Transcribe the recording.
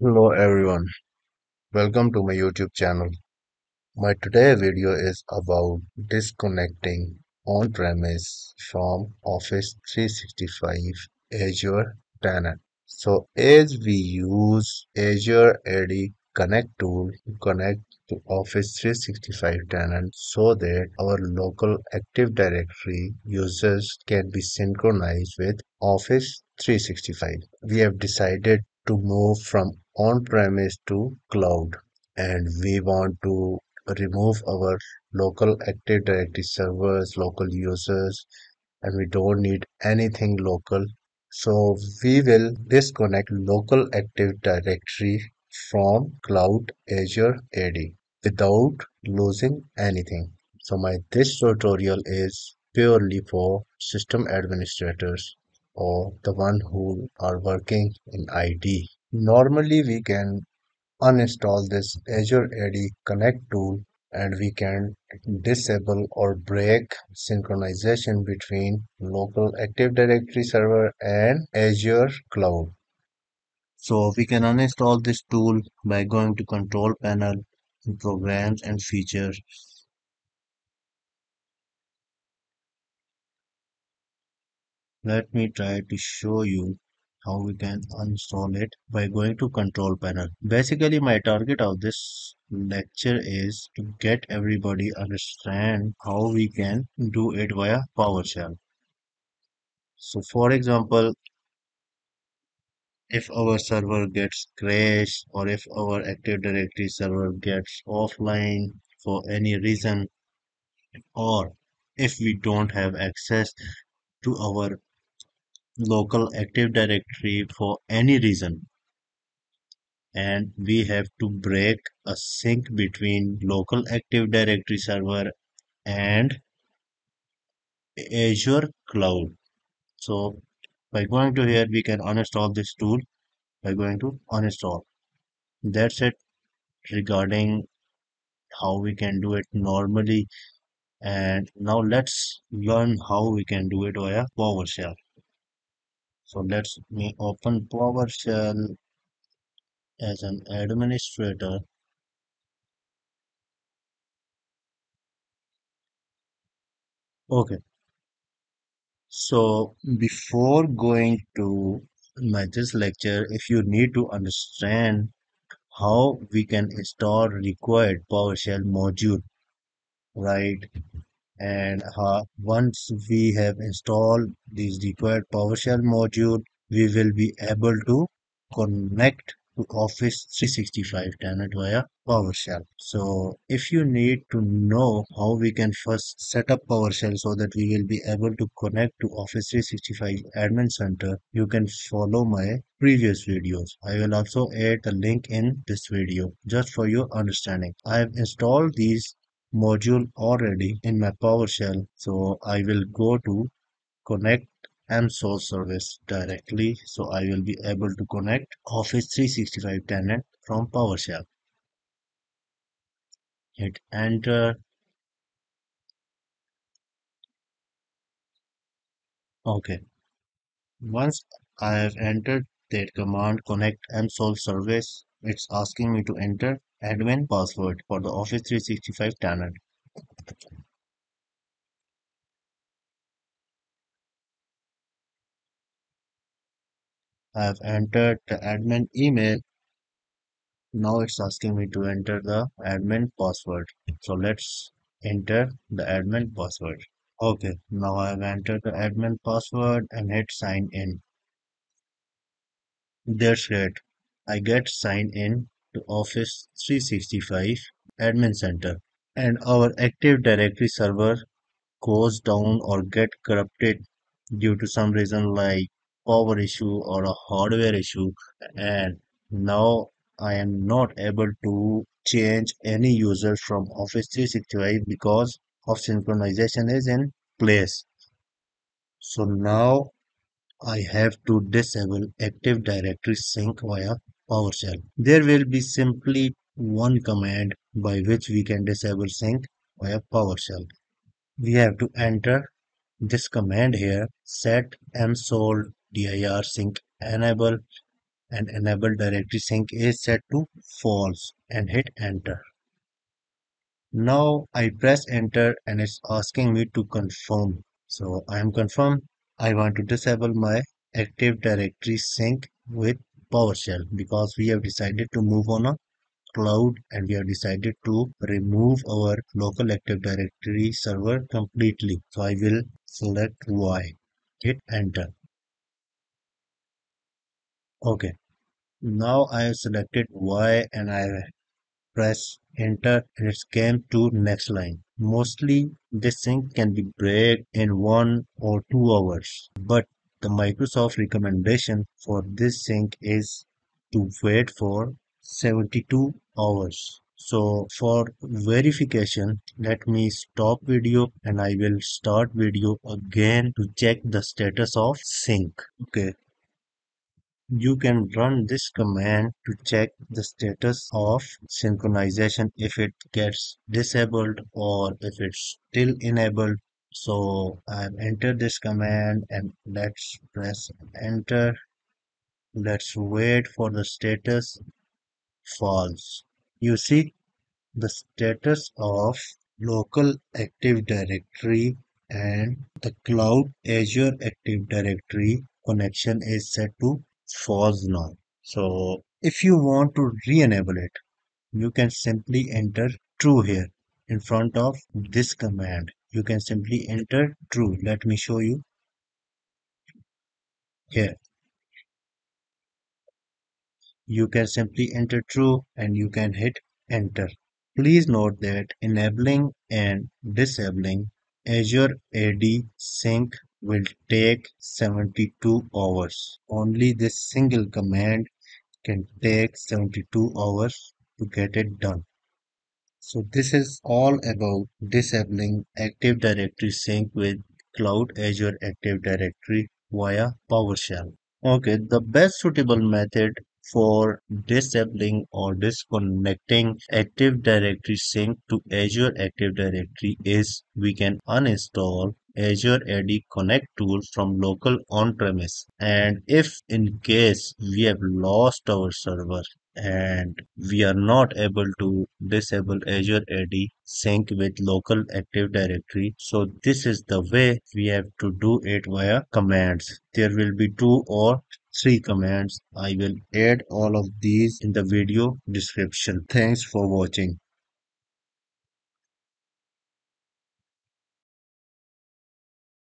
Hello everyone, welcome to my YouTube channel. My today video is about disconnecting on-premise from Office 365 Azure tenant. So as we use Azure AD Connect tool to connect to Office 365 tenant so that our local Active Directory users can be synchronized with Office 365. We have decided to move from on-premise to cloud and we want to remove our local Active Directory servers, local users, and we don't need anything local. So we will disconnect local Active Directory from Cloud Azure AD without losing anything. So my this tutorial is purely for system administrators or the one who are working in IT. Normally we can uninstall this Azure AD Connect tool and we can disable or break synchronization between local Active Directory server and Azure cloud. So we can uninstall this tool by going to control panel in programs and features. Let me try to show you how we can uninstall it by going to control panel. Basically my target of this lecture is to get everybody understand how we can do it via PowerShell. So for example, if our server gets crashed or if our Active Directory server gets offline for any reason or if we don't have access to our local Active Directory for any reason and we have to break a sync between local Active Directory server and Azure cloud. So by going to here we can uninstall this tool by going to uninstall. That's it regarding how we can do it normally and now let's learn how we can do it via PowerShell. So let's me open PowerShell as an administrator. Okay. So before going to my this lecture if you need to understand how we can install required PowerShell module right and uh, once we have installed these required PowerShell module we will be able to connect to Office 365 tenant via PowerShell. So if you need to know how we can first set up PowerShell so that we will be able to connect to Office 365 Admin Center, you can follow my previous videos. I will also add the link in this video just for your understanding. I have installed these module already in my PowerShell so I will go to connect mSol service directly so I will be able to connect Office 365 tenant from PowerShell. Hit enter. Okay. Once I have entered that command connect and mSol service, it's asking me to enter admin password for the Office 365 tenant. I have entered the admin email. Now it's asking me to enter the admin password. So let's enter the admin password. Okay, now I have entered the admin password and hit sign in. That's it. I get sign in to Office 365 Admin Center and our Active Directory server goes down or get corrupted due to some reason like power issue or a hardware issue and now I am not able to change any user from Office 365 because of synchronization is in place. So now I have to disable Active Directory sync via PowerShell. There will be simply one command by which we can disable sync via PowerShell. We have to enter this command here set msol dir sync enable and enable directory sync is set to false and hit enter. Now I press enter and it's asking me to confirm. So I am confirmed. I want to disable my Active Directory sync with PowerShell because we have decided to move on a cloud and we have decided to remove our local Active Directory server completely. So I will select Y, hit enter. Okay, now I have selected Y and I press enter and it came to next line. Mostly this sync can be break in one or two hours, but the Microsoft recommendation for this sync is to wait for 72 hours. So for verification, let me stop video and I will start video again to check the status of sync. Okay. You can run this command to check the status of synchronization if it gets disabled or if it's still enabled. So I've entered this command and let's press enter. Let's wait for the status false. You see the status of local Active Directory and the cloud Azure Active Directory connection is set to false now. So if you want to re-enable it, you can simply enter true here in front of this command. You can simply enter true. Let me show you here. You can simply enter true and you can hit enter. Please note that enabling and disabling Azure AD Sync will take 72 hours. Only this single command can take 72 hours to get it done. So this is all about disabling Active Directory Sync with Cloud Azure Active Directory via PowerShell. Okay, the best suitable method for disabling or disconnecting Active Directory sync to Azure Active Directory is we can uninstall Azure AD Connect tool from local on-premise and if in case we have lost our server and we are not able to disable Azure AD sync with local Active Directory. So this is the way we have to do it via commands. There will be two or three commands. I will add all of these in the video description. Thanks for watching.